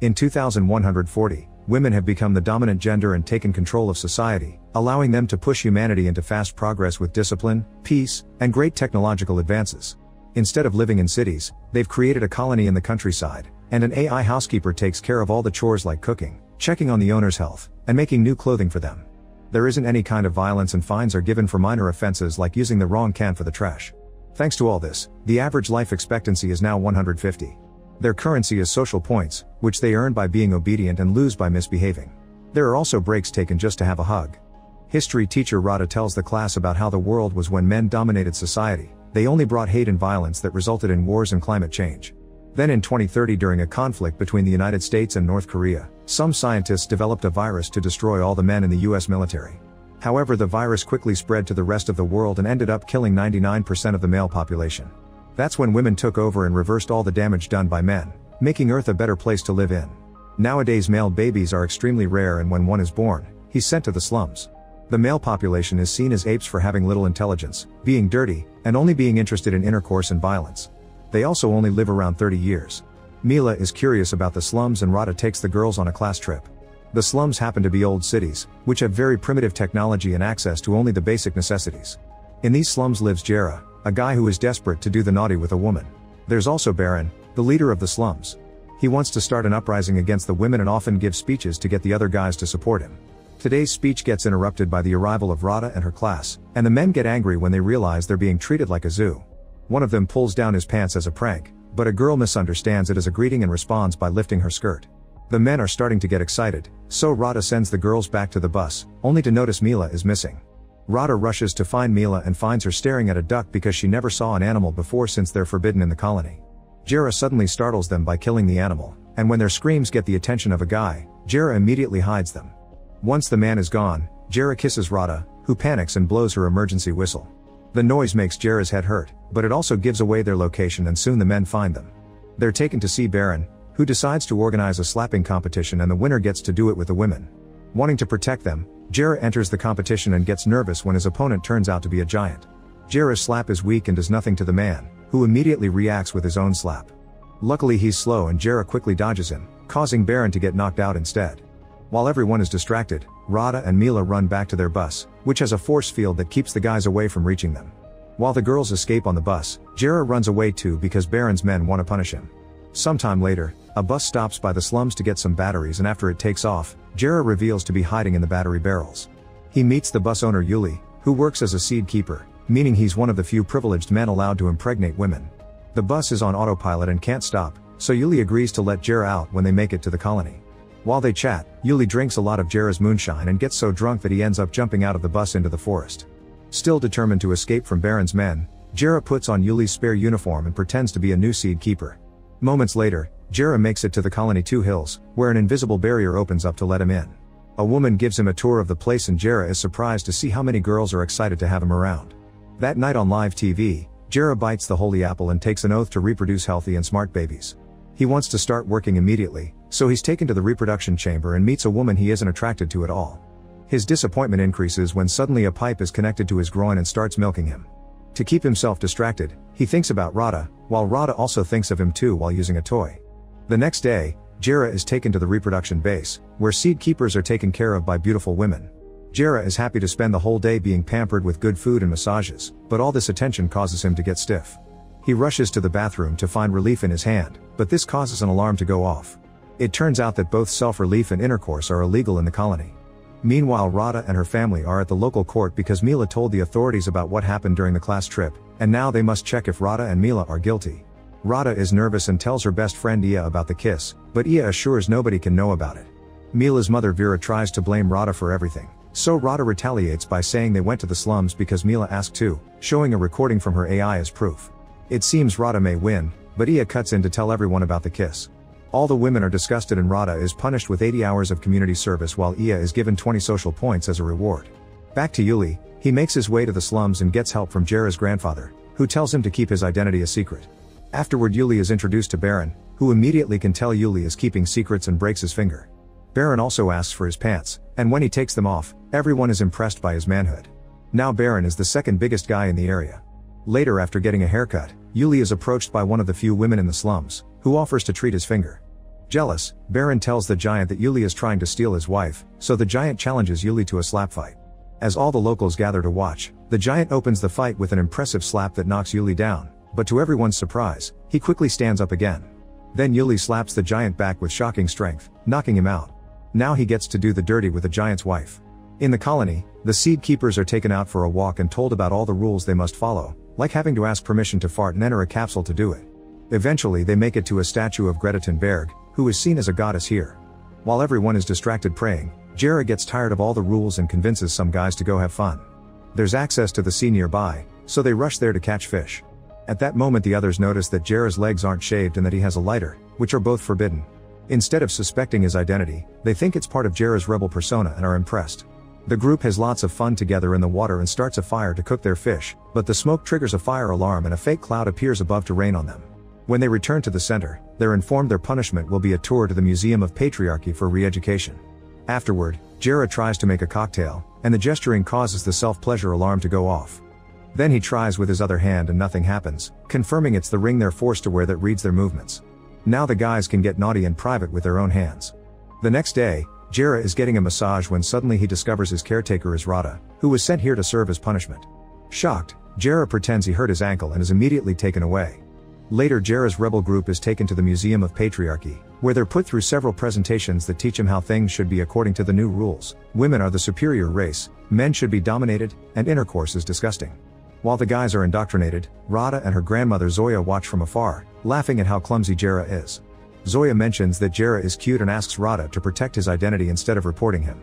In 2140, women have become the dominant gender and taken control of society, allowing them to push humanity into fast progress with discipline, peace, and great technological advances. Instead of living in cities, they've created a colony in the countryside, and an AI housekeeper takes care of all the chores like cooking, checking on the owner's health, and making new clothing for them. There isn't any kind of violence and fines are given for minor offenses like using the wrong can for the trash. Thanks to all this, the average life expectancy is now 150. Their currency is social points, which they earn by being obedient and lose by misbehaving. There are also breaks taken just to have a hug. History teacher Rada tells the class about how the world was when men dominated society, they only brought hate and violence that resulted in wars and climate change. Then in 2030 during a conflict between the United States and North Korea, some scientists developed a virus to destroy all the men in the US military. However the virus quickly spread to the rest of the world and ended up killing 99% of the male population. That's when women took over and reversed all the damage done by men, making Earth a better place to live in. Nowadays male babies are extremely rare and when one is born, he's sent to the slums. The male population is seen as apes for having little intelligence, being dirty, and only being interested in intercourse and violence. They also only live around 30 years. Mila is curious about the slums and Rada takes the girls on a class trip. The slums happen to be old cities, which have very primitive technology and access to only the basic necessities. In these slums lives Jera, a guy who is desperate to do the naughty with a woman. There's also Baron, the leader of the slums. He wants to start an uprising against the women and often gives speeches to get the other guys to support him. Today's speech gets interrupted by the arrival of Rada and her class, and the men get angry when they realize they're being treated like a zoo. One of them pulls down his pants as a prank, but a girl misunderstands it as a greeting and responds by lifting her skirt. The men are starting to get excited, so Rada sends the girls back to the bus, only to notice Mila is missing. Rada rushes to find Mila and finds her staring at a duck because she never saw an animal before since they're forbidden in the colony. Jera suddenly startles them by killing the animal, and when their screams get the attention of a guy, Jera immediately hides them. Once the man is gone, Jera kisses Rada, who panics and blows her emergency whistle. The noise makes Jera's head hurt, but it also gives away their location and soon the men find them. They're taken to see Baron, who decides to organize a slapping competition and the winner gets to do it with the women. Wanting to protect them, Jera enters the competition and gets nervous when his opponent turns out to be a giant. Jera's slap is weak and does nothing to the man, who immediately reacts with his own slap. Luckily he's slow and Jera quickly dodges him, causing Baron to get knocked out instead. While everyone is distracted, Rada and Mila run back to their bus, which has a force field that keeps the guys away from reaching them. While the girls escape on the bus, Jera runs away too because Baron's men want to punish him. Sometime later, a bus stops by the slums to get some batteries and after it takes off, Jera reveals to be hiding in the battery barrels. He meets the bus owner Yuli, who works as a seed keeper, meaning he's one of the few privileged men allowed to impregnate women. The bus is on autopilot and can't stop, so Yuli agrees to let Jera out when they make it to the colony. While they chat, Yuli drinks a lot of Jera's moonshine and gets so drunk that he ends up jumping out of the bus into the forest. Still determined to escape from Baron's men, Jera puts on Yuli's spare uniform and pretends to be a new seed keeper. Moments later, Jera makes it to the Colony 2 Hills, where an invisible barrier opens up to let him in. A woman gives him a tour of the place and Jera is surprised to see how many girls are excited to have him around. That night on live TV, Jera bites the holy apple and takes an oath to reproduce healthy and smart babies. He wants to start working immediately, so he's taken to the reproduction chamber and meets a woman he isn't attracted to at all. His disappointment increases when suddenly a pipe is connected to his groin and starts milking him. To keep himself distracted, he thinks about Rada, while Rada also thinks of him too while using a toy. The next day, Jera is taken to the reproduction base, where seed keepers are taken care of by beautiful women. Jera is happy to spend the whole day being pampered with good food and massages, but all this attention causes him to get stiff. He rushes to the bathroom to find relief in his hand, but this causes an alarm to go off. It turns out that both self-relief and intercourse are illegal in the colony. Meanwhile Rada and her family are at the local court because Mila told the authorities about what happened during the class trip, and now they must check if Rada and Mila are guilty. Rada is nervous and tells her best friend Ia about the kiss, but Ia assures nobody can know about it. Mila's mother Vera tries to blame Rada for everything, so Rada retaliates by saying they went to the slums because Mila asked to, showing a recording from her AI as proof. It seems Rada may win, but Ia cuts in to tell everyone about the kiss. All the women are disgusted and Rada is punished with 80 hours of community service while Ia is given 20 social points as a reward. Back to Yuli, he makes his way to the slums and gets help from Jera's grandfather, who tells him to keep his identity a secret. Afterward Yuli is introduced to Baron, who immediately can tell Yuli is keeping secrets and breaks his finger. Baron also asks for his pants, and when he takes them off, everyone is impressed by his manhood. Now Baron is the second biggest guy in the area. Later after getting a haircut, Yuli is approached by one of the few women in the slums, who offers to treat his finger. Jealous, Baron tells the giant that Yuli is trying to steal his wife, so the giant challenges Yuli to a slap fight. As all the locals gather to watch, the giant opens the fight with an impressive slap that knocks Yuli down, but to everyone's surprise, he quickly stands up again. Then Yuli slaps the giant back with shocking strength, knocking him out. Now he gets to do the dirty with the giant's wife. In the colony, the seed keepers are taken out for a walk and told about all the rules they must follow, like having to ask permission to fart and enter a capsule to do it. Eventually they make it to a statue of Greta Thunberg, who is seen as a goddess here. While everyone is distracted praying, Jera gets tired of all the rules and convinces some guys to go have fun. There's access to the sea nearby, so they rush there to catch fish. At that moment the others notice that Jera's legs aren't shaved and that he has a lighter, which are both forbidden. Instead of suspecting his identity, they think it's part of Jera's rebel persona and are impressed. The group has lots of fun together in the water and starts a fire to cook their fish, but the smoke triggers a fire alarm and a fake cloud appears above to rain on them. When they return to the center, they're informed their punishment will be a tour to the Museum of Patriarchy for re-education. Afterward, Jera tries to make a cocktail, and the gesturing causes the self-pleasure alarm to go off. Then he tries with his other hand and nothing happens, confirming it's the ring they're forced to wear that reads their movements. Now the guys can get naughty in private with their own hands. The next day, Jera is getting a massage when suddenly he discovers his caretaker is Rada, who was sent here to serve as punishment. Shocked, Jera pretends he hurt his ankle and is immediately taken away. Later Jera's rebel group is taken to the Museum of Patriarchy, where they're put through several presentations that teach him how things should be according to the new rules. Women are the superior race, men should be dominated, and intercourse is disgusting. While the guys are indoctrinated, Rada and her grandmother Zoya watch from afar, laughing at how clumsy Jera is. Zoya mentions that Jera is cute and asks Rada to protect his identity instead of reporting him.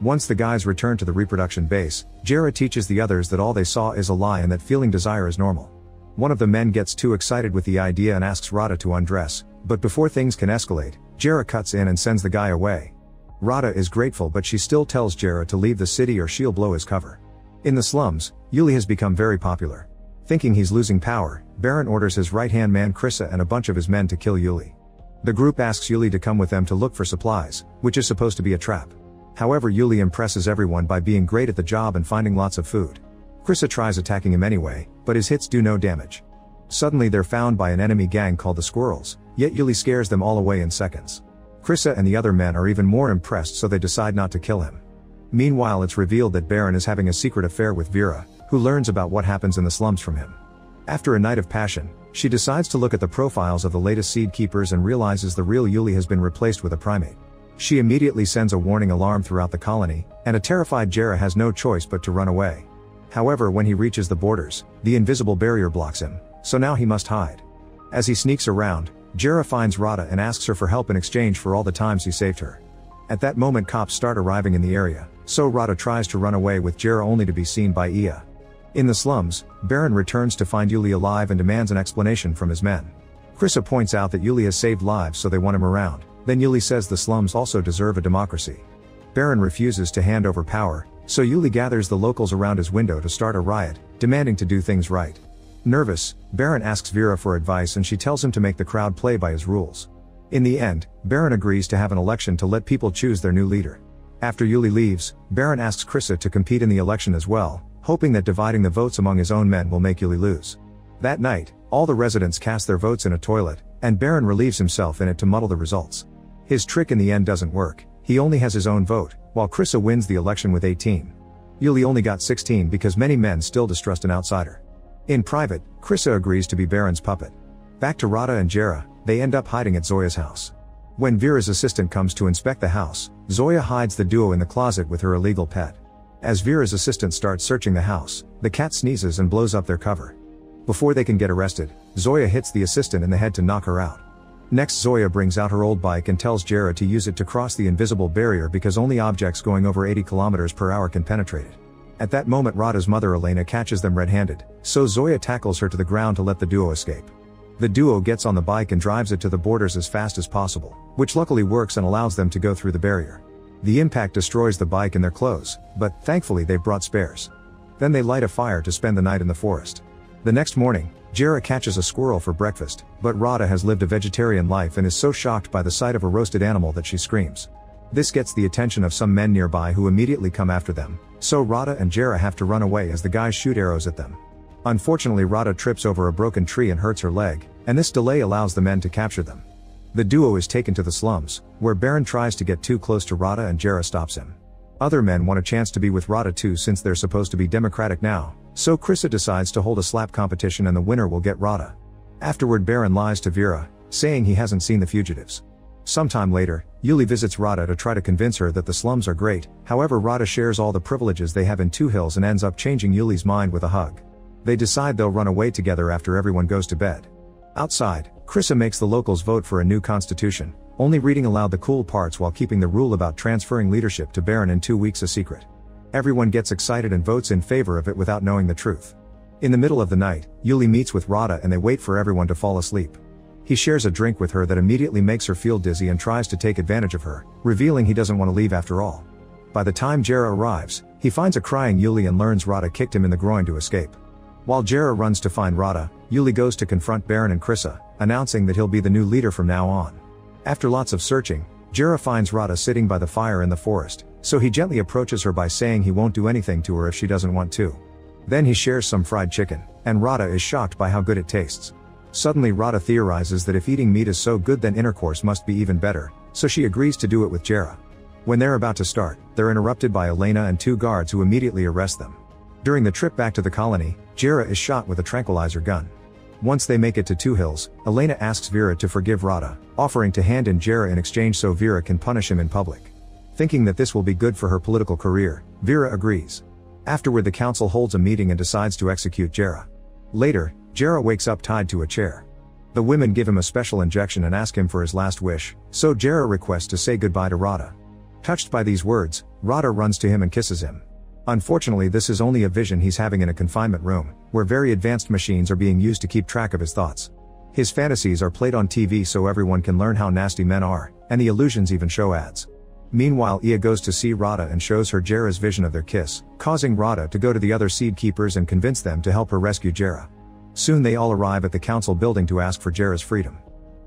Once the guys return to the reproduction base, Jera teaches the others that all they saw is a lie and that feeling desire is normal. One of the men gets too excited with the idea and asks Rada to undress, but before things can escalate, Jera cuts in and sends the guy away. Rada is grateful but she still tells Jera to leave the city or she'll blow his cover. In the slums, Yuli has become very popular. Thinking he's losing power, Baron orders his right-hand man Krissa and a bunch of his men to kill Yuli. The group asks Yuli to come with them to look for supplies, which is supposed to be a trap. However Yuli impresses everyone by being great at the job and finding lots of food. Krissa tries attacking him anyway, but his hits do no damage. Suddenly they're found by an enemy gang called the Squirrels, yet Yuli scares them all away in seconds. Krissa and the other men are even more impressed so they decide not to kill him. Meanwhile it's revealed that Baron is having a secret affair with Vera, who learns about what happens in the slums from him. After a night of passion, she decides to look at the profiles of the latest seed keepers and realizes the real Yuli has been replaced with a primate. She immediately sends a warning alarm throughout the colony, and a terrified Jera has no choice but to run away. However when he reaches the borders, the invisible barrier blocks him, so now he must hide. As he sneaks around, Jera finds Rada and asks her for help in exchange for all the times he saved her. At that moment cops start arriving in the area, so Rada tries to run away with Jera only to be seen by Ia. In the slums, Baron returns to find Yuli alive and demands an explanation from his men. Krissa points out that Yuli has saved lives so they want him around, then Yuli says the slums also deserve a democracy. Baron refuses to hand over power, so Yuli gathers the locals around his window to start a riot, demanding to do things right. Nervous, Baron asks Vera for advice and she tells him to make the crowd play by his rules. In the end, Baron agrees to have an election to let people choose their new leader. After Yuli leaves, Baron asks Krissa to compete in the election as well, hoping that dividing the votes among his own men will make Yuli lose. That night, all the residents cast their votes in a toilet, and Baron relieves himself in it to muddle the results. His trick in the end doesn't work, he only has his own vote, while Krissa wins the election with 18. Yuli only got 16 because many men still distrust an outsider. In private, Krissa agrees to be Baron's puppet. Back to Rada and Jera, they end up hiding at Zoya's house. When Vera's assistant comes to inspect the house, Zoya hides the duo in the closet with her illegal pet. As Vera's assistant starts searching the house, the cat sneezes and blows up their cover. Before they can get arrested, Zoya hits the assistant in the head to knock her out. Next Zoya brings out her old bike and tells Jera to use it to cross the invisible barrier because only objects going over 80 km per hour can penetrate it. At that moment Rada's mother Elena catches them red-handed, so Zoya tackles her to the ground to let the duo escape. The duo gets on the bike and drives it to the borders as fast as possible, which luckily works and allows them to go through the barrier. The impact destroys the bike and their clothes, but thankfully they've brought spares. Then they light a fire to spend the night in the forest. The next morning, Jera catches a squirrel for breakfast, but Rada has lived a vegetarian life and is so shocked by the sight of a roasted animal that she screams. This gets the attention of some men nearby who immediately come after them, so Rada and Jera have to run away as the guys shoot arrows at them. Unfortunately Rada trips over a broken tree and hurts her leg, and this delay allows the men to capture them. The duo is taken to the slums, where Baron tries to get too close to Rada and Jera stops him. Other men want a chance to be with Rada too since they're supposed to be democratic now, so Krissa decides to hold a slap competition and the winner will get Rada. Afterward Baron lies to Vera, saying he hasn't seen the fugitives. Sometime later, Yuli visits Rada to try to convince her that the slums are great, however Rada shares all the privileges they have in Two Hills and ends up changing Yuli's mind with a hug. They decide they'll run away together after everyone goes to bed. Outside, Krissa makes the locals vote for a new constitution, only reading aloud the cool parts while keeping the rule about transferring leadership to Baron in two weeks a secret. Everyone gets excited and votes in favor of it without knowing the truth. In the middle of the night, Yuli meets with Rada and they wait for everyone to fall asleep. He shares a drink with her that immediately makes her feel dizzy and tries to take advantage of her, revealing he doesn't want to leave after all. By the time Jera arrives, he finds a crying Yuli and learns Rada kicked him in the groin to escape. While Jera runs to find Rada, Yuli goes to confront Baron and Krissa, announcing that he'll be the new leader from now on. After lots of searching, Jera finds Rada sitting by the fire in the forest, so he gently approaches her by saying he won't do anything to her if she doesn't want to. Then he shares some fried chicken, and Rada is shocked by how good it tastes. Suddenly Rada theorizes that if eating meat is so good then intercourse must be even better, so she agrees to do it with Jera. When they're about to start, they're interrupted by Elena and two guards who immediately arrest them. During the trip back to the colony, Jera is shot with a tranquilizer gun. Once they make it to Two Hills, Elena asks Vera to forgive Rada, offering to hand in Jera in exchange so Vera can punish him in public. Thinking that this will be good for her political career, Vera agrees. Afterward the council holds a meeting and decides to execute Jera. Later, Jera wakes up tied to a chair. The women give him a special injection and ask him for his last wish, so Jera requests to say goodbye to Rada. Touched by these words, Rada runs to him and kisses him. Unfortunately this is only a vision he's having in a confinement room, where very advanced machines are being used to keep track of his thoughts. His fantasies are played on TV so everyone can learn how nasty men are, and the illusions even show ads. Meanwhile Ia goes to see Rada and shows her Jera's vision of their kiss, causing Rada to go to the other seed keepers and convince them to help her rescue Jera. Soon they all arrive at the council building to ask for Jera's freedom.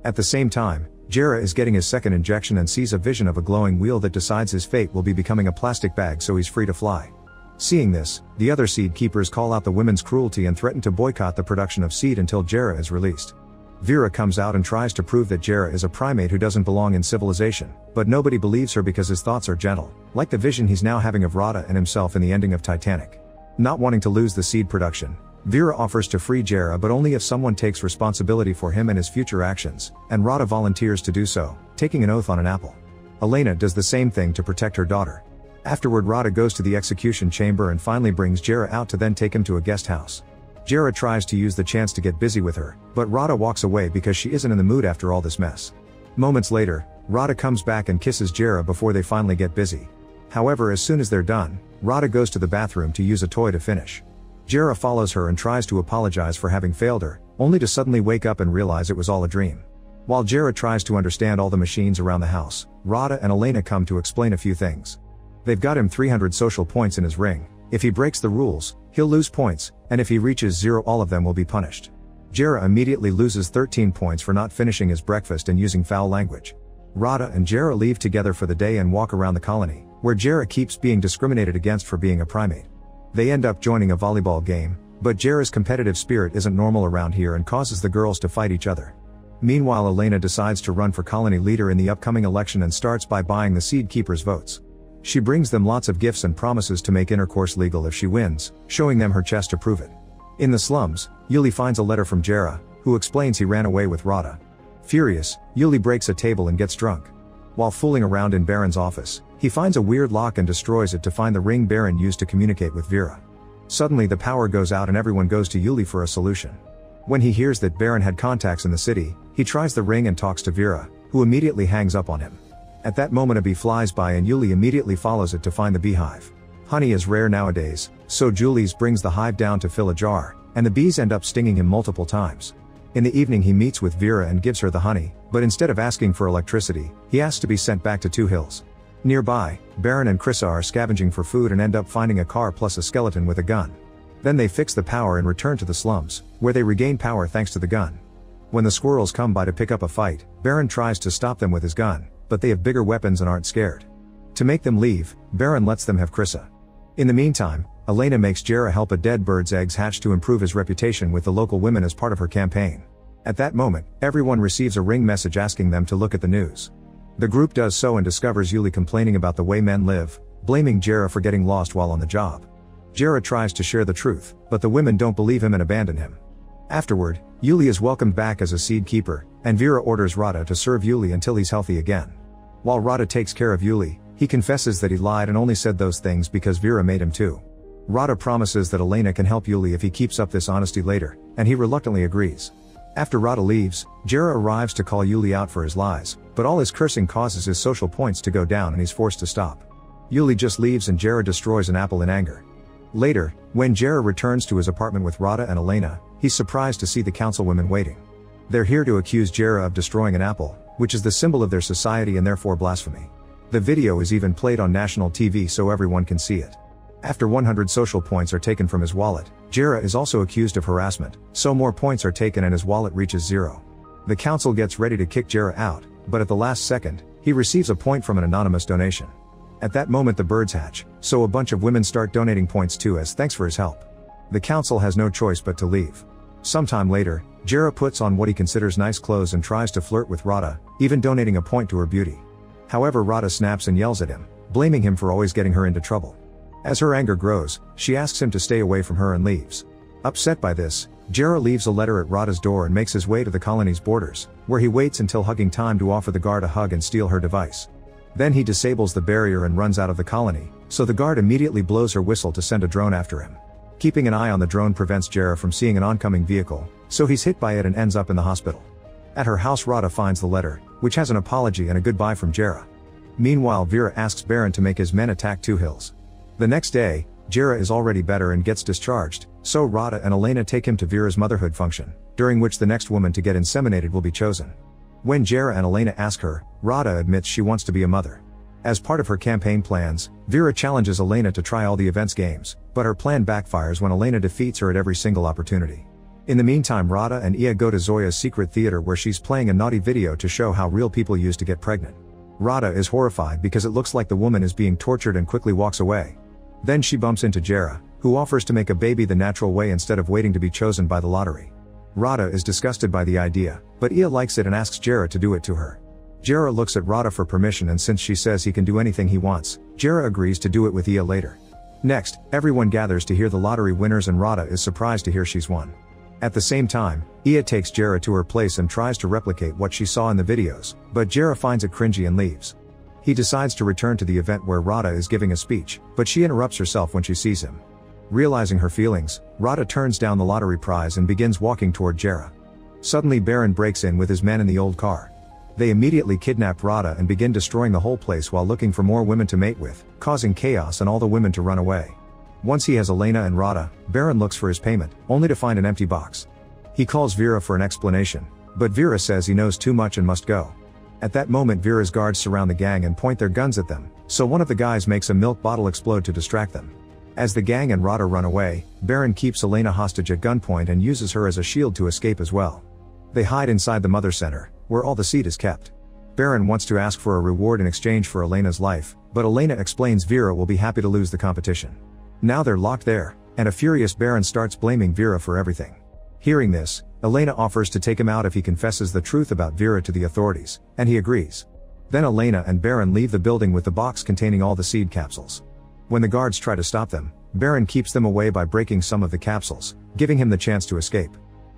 At the same time, Jera is getting his second injection and sees a vision of a glowing wheel that decides his fate will be becoming a plastic bag so he's free to fly. Seeing this, the other seed keepers call out the women's cruelty and threaten to boycott the production of seed until Jera is released. Vera comes out and tries to prove that Jera is a primate who doesn't belong in civilization, but nobody believes her because his thoughts are gentle, like the vision he's now having of Rada and himself in the ending of Titanic. Not wanting to lose the seed production, Vera offers to free Jera but only if someone takes responsibility for him and his future actions, and Rada volunteers to do so, taking an oath on an apple. Elena does the same thing to protect her daughter. Afterward Rada goes to the execution chamber and finally brings Jera out to then take him to a guest house. Jera tries to use the chance to get busy with her, but Rada walks away because she isn't in the mood after all this mess. Moments later, Rada comes back and kisses Jera before they finally get busy. However as soon as they're done, Rada goes to the bathroom to use a toy to finish. Jera follows her and tries to apologize for having failed her, only to suddenly wake up and realize it was all a dream. While Jera tries to understand all the machines around the house, Rada and Elena come to explain a few things. They've got him 300 social points in his ring. If he breaks the rules, he'll lose points, and if he reaches zero all of them will be punished. Jera immediately loses 13 points for not finishing his breakfast and using foul language. Rada and Jera leave together for the day and walk around the colony, where Jera keeps being discriminated against for being a primate. They end up joining a volleyball game, but Jera's competitive spirit isn't normal around here and causes the girls to fight each other. Meanwhile Elena decides to run for colony leader in the upcoming election and starts by buying the seed keepers votes. She brings them lots of gifts and promises to make intercourse legal if she wins, showing them her chest to prove it. In the slums, Yuli finds a letter from Jera, who explains he ran away with Rada. Furious, Yuli breaks a table and gets drunk. While fooling around in Baron's office, he finds a weird lock and destroys it to find the ring Baron used to communicate with Vera. Suddenly the power goes out and everyone goes to Yuli for a solution. When he hears that Baron had contacts in the city, he tries the ring and talks to Vera, who immediately hangs up on him. At that moment a bee flies by and Yuli immediately follows it to find the beehive. Honey is rare nowadays, so Julius brings the hive down to fill a jar, and the bees end up stinging him multiple times. In the evening he meets with Vera and gives her the honey, but instead of asking for electricity, he asks to be sent back to Two Hills. Nearby, Baron and Krissa are scavenging for food and end up finding a car plus a skeleton with a gun. Then they fix the power and return to the slums, where they regain power thanks to the gun. When the squirrels come by to pick up a fight, Baron tries to stop them with his gun, but they have bigger weapons and aren't scared. To make them leave, Baron lets them have Krissa. In the meantime, Elena makes Jera help a dead bird's eggs hatch to improve his reputation with the local women as part of her campaign. At that moment, everyone receives a ring message asking them to look at the news. The group does so and discovers Yuli complaining about the way men live, blaming Jera for getting lost while on the job. Jera tries to share the truth, but the women don't believe him and abandon him. Afterward, Yuli is welcomed back as a seed keeper, and Vera orders Rada to serve Yuli until he's healthy again. While Rada takes care of Yuli, he confesses that he lied and only said those things because Vera made him to. Rada promises that Elena can help Yuli if he keeps up this honesty later, and he reluctantly agrees. After Rada leaves, Jera arrives to call Yuli out for his lies, but all his cursing causes his social points to go down and he's forced to stop. Yuli just leaves and Jera destroys an apple in anger. Later, when Jera returns to his apartment with Rada and Elena, he's surprised to see the councilwomen waiting. They're here to accuse Jera of destroying an apple, which is the symbol of their society and therefore blasphemy. The video is even played on national TV so everyone can see it. After 100 social points are taken from his wallet, Jera is also accused of harassment, so more points are taken and his wallet reaches zero. The council gets ready to kick Jera out, but at the last second, he receives a point from an anonymous donation. At that moment the birds hatch, so a bunch of women start donating points too as thanks for his help. The council has no choice but to leave. Sometime later, Jera puts on what he considers nice clothes and tries to flirt with Rada, even donating a point to her beauty. However Rada snaps and yells at him, blaming him for always getting her into trouble. As her anger grows, she asks him to stay away from her and leaves. Upset by this, Jera leaves a letter at Rada's door and makes his way to the colony's borders, where he waits until hugging time to offer the guard a hug and steal her device. Then he disables the barrier and runs out of the colony, so the guard immediately blows her whistle to send a drone after him. Keeping an eye on the drone prevents Jera from seeing an oncoming vehicle, so he's hit by it and ends up in the hospital. At her house Rada finds the letter, which has an apology and a goodbye from Jera. Meanwhile Vera asks Baron to make his men attack Two Hills. The next day, Jera is already better and gets discharged, so Rada and Elena take him to Vera's motherhood function, during which the next woman to get inseminated will be chosen. When Jera and Elena ask her, Rada admits she wants to be a mother. As part of her campaign plans, Vera challenges Elena to try all the events games, but her plan backfires when Elena defeats her at every single opportunity. In the meantime Rada and Ia go to Zoya's secret theater where she's playing a naughty video to show how real people used to get pregnant. Rada is horrified because it looks like the woman is being tortured and quickly walks away. Then she bumps into Jera, who offers to make a baby the natural way instead of waiting to be chosen by the lottery. Rada is disgusted by the idea, but Ia likes it and asks Jera to do it to her. Jera looks at Rada for permission and since she says he can do anything he wants, Jera agrees to do it with Ia later. Next, everyone gathers to hear the lottery winners and Rada is surprised to hear she's won. At the same time, Ia takes Jera to her place and tries to replicate what she saw in the videos, but Jera finds it cringy and leaves. He decides to return to the event where Rada is giving a speech, but she interrupts herself when she sees him. Realizing her feelings, Rada turns down the lottery prize and begins walking toward Jera. Suddenly Baron breaks in with his men in the old car. They immediately kidnap Rada and begin destroying the whole place while looking for more women to mate with, causing chaos and all the women to run away. Once he has Elena and Rada, Baron looks for his payment, only to find an empty box. He calls Vera for an explanation, but Vera says he knows too much and must go. At that moment Vera's guards surround the gang and point their guns at them, so one of the guys makes a milk bottle explode to distract them. As the gang and Rada run away, Baron keeps Elena hostage at gunpoint and uses her as a shield to escape as well. They hide inside the mother center, where all the seed is kept. Baron wants to ask for a reward in exchange for Elena's life, but Elena explains Vera will be happy to lose the competition. Now they're locked there, and a furious Baron starts blaming Vera for everything. Hearing this, Elena offers to take him out if he confesses the truth about Vera to the authorities, and he agrees. Then Elena and Baron leave the building with the box containing all the seed capsules. When the guards try to stop them, Baron keeps them away by breaking some of the capsules, giving him the chance to escape.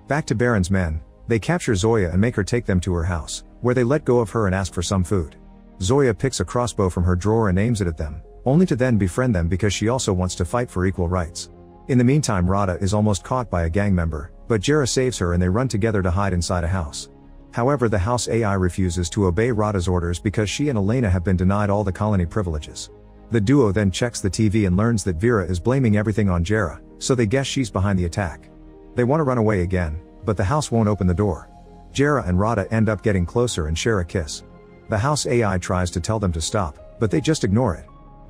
Back to Baron's men, they capture Zoya and make her take them to her house, where they let go of her and ask for some food. Zoya picks a crossbow from her drawer and aims it at them, only to then befriend them because she also wants to fight for equal rights. In the meantime Rada is almost caught by a gang member, but Jera saves her and they run together to hide inside a house. However the house AI refuses to obey Rada's orders because she and Elena have been denied all the colony privileges. The duo then checks the TV and learns that Vera is blaming everything on Jera, so they guess she's behind the attack. They want to run away again, but the house won't open the door. Jera and Rada end up getting closer and share a kiss. The house AI tries to tell them to stop, but they just ignore it.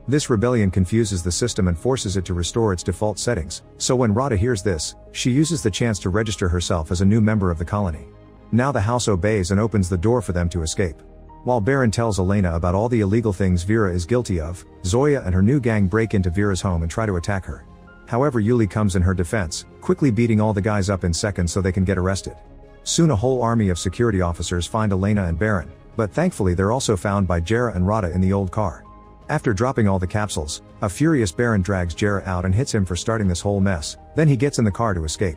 This rebellion confuses the system and forces it to restore its default settings, so when Rada hears this, she uses the chance to register herself as a new member of the colony. Now the house obeys and opens the door for them to escape. While Baron tells Elena about all the illegal things Vera is guilty of, Zoya and her new gang break into Vera's home and try to attack her. However Yuli comes in her defense, quickly beating all the guys up in seconds so they can get arrested. Soon a whole army of security officers find Elena and Baron, but thankfully they're also found by Jera and Rada in the old car. After dropping all the capsules, a furious Baron drags Jera out and hits him for starting this whole mess, then he gets in the car to escape.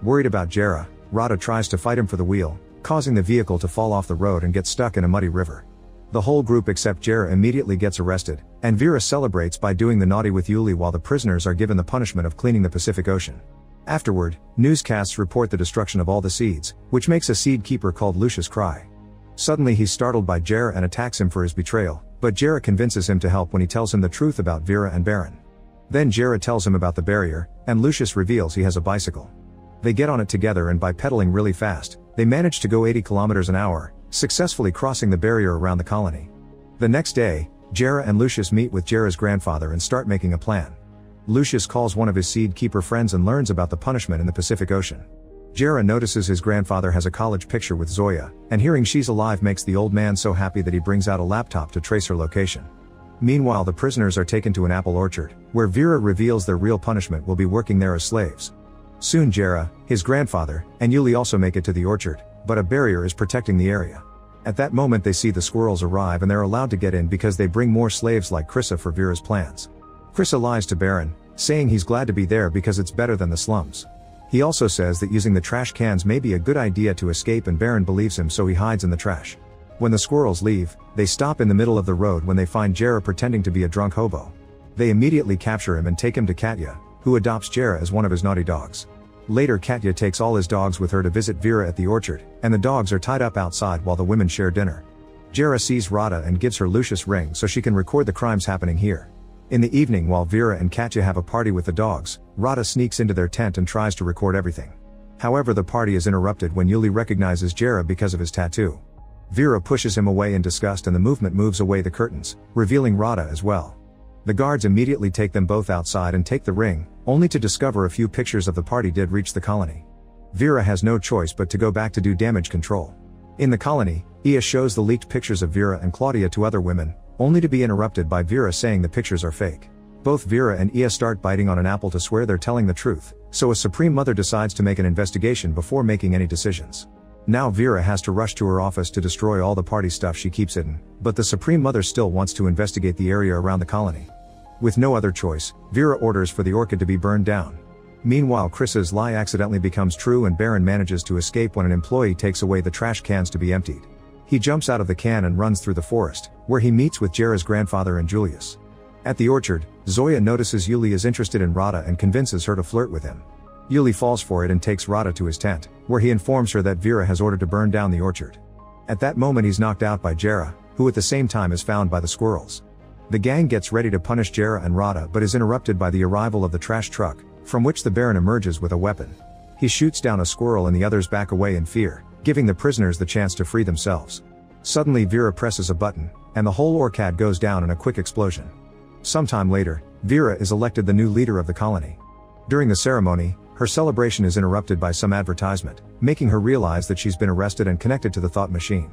Worried about Jera, Rada tries to fight him for the wheel, causing the vehicle to fall off the road and get stuck in a muddy river. The whole group except Jera immediately gets arrested, and Vera celebrates by doing the naughty with Yuli while the prisoners are given the punishment of cleaning the Pacific Ocean. Afterward, newscasts report the destruction of all the seeds, which makes a seed keeper called Lucius cry. Suddenly he's startled by Jera and attacks him for his betrayal, but Jera convinces him to help when he tells him the truth about Vera and Baron. Then Jera tells him about the barrier, and Lucius reveals he has a bicycle. They get on it together and by pedaling really fast, they manage to go 80 kilometers an hour, successfully crossing the barrier around the colony. The next day, Jera and Lucius meet with Jera's grandfather and start making a plan. Lucius calls one of his seed keeper friends and learns about the punishment in the Pacific Ocean. Jera notices his grandfather has a college picture with Zoya, and hearing she's alive makes the old man so happy that he brings out a laptop to trace her location. Meanwhile, the prisoners are taken to an apple orchard, where Vera reveals their real punishment will be working there as slaves. Soon Jera, his grandfather, and Yuli also make it to the orchard, but a barrier is protecting the area. At that moment they see the squirrels arrive and they're allowed to get in because they bring more slaves like Krissa for Vera's plans. Krissa lies to Baron, saying he's glad to be there because it's better than the slums. He also says that using the trash cans may be a good idea to escape and Baron believes him so he hides in the trash. When the squirrels leave, they stop in the middle of the road when they find Jera pretending to be a drunk hobo. They immediately capture him and take him to Katya, who adopts Jera as one of his naughty dogs. Later Katya takes all his dogs with her to visit Vera at the orchard, and the dogs are tied up outside while the women share dinner. Jera sees Rada and gives her Lucius ring so she can record the crimes happening here. In the evening while Vera and Katya have a party with the dogs, Rada sneaks into their tent and tries to record everything. However the party is interrupted when Yuli recognizes Jera because of his tattoo. Vera pushes him away in disgust and the movement moves away the curtains, revealing Rada as well. The guards immediately take them both outside and take the ring, only to discover a few pictures of the party did reach the colony. Vera has no choice but to go back to do damage control. In the colony, Ia shows the leaked pictures of Vera and Claudia to other women, only to be interrupted by Vera saying the pictures are fake. Both Vera and Ia start biting on an apple to swear they're telling the truth, so a Supreme Mother decides to make an investigation before making any decisions. Now Vera has to rush to her office to destroy all the party stuff she keeps hidden, but the Supreme Mother still wants to investigate the area around the colony. With no other choice, Vera orders for the orchid to be burned down. Meanwhile Chris's lie accidentally becomes true and Baron manages to escape when an employee takes away the trash cans to be emptied. He jumps out of the can and runs through the forest, where he meets with Jera's grandfather and Julius. At the orchard, Zoya notices Yuli is interested in Rada and convinces her to flirt with him. Yuli falls for it and takes Rada to his tent, where he informs her that Vera has ordered to burn down the orchard. At that moment he's knocked out by Jera, who at the same time is found by the squirrels. The gang gets ready to punish Jera and Rada but is interrupted by the arrival of the trash truck, from which the Baron emerges with a weapon. He shoots down a squirrel and the others back away in fear, giving the prisoners the chance to free themselves. Suddenly Vera presses a button, and the whole Orcad goes down in a quick explosion. Sometime later, Vera is elected the new leader of the colony. During the ceremony, her celebration is interrupted by some advertisement, making her realize that she's been arrested and connected to the thought machine.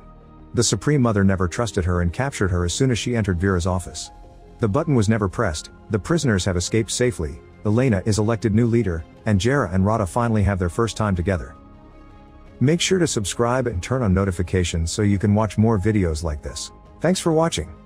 The Supreme Mother never trusted her and captured her as soon as she entered Vera's office. The button was never pressed, the prisoners have escaped safely, Elena is elected new leader, and Jera and Rada finally have their first time together. Make sure to subscribe and turn on notifications so you can watch more videos like this. Thanks for watching.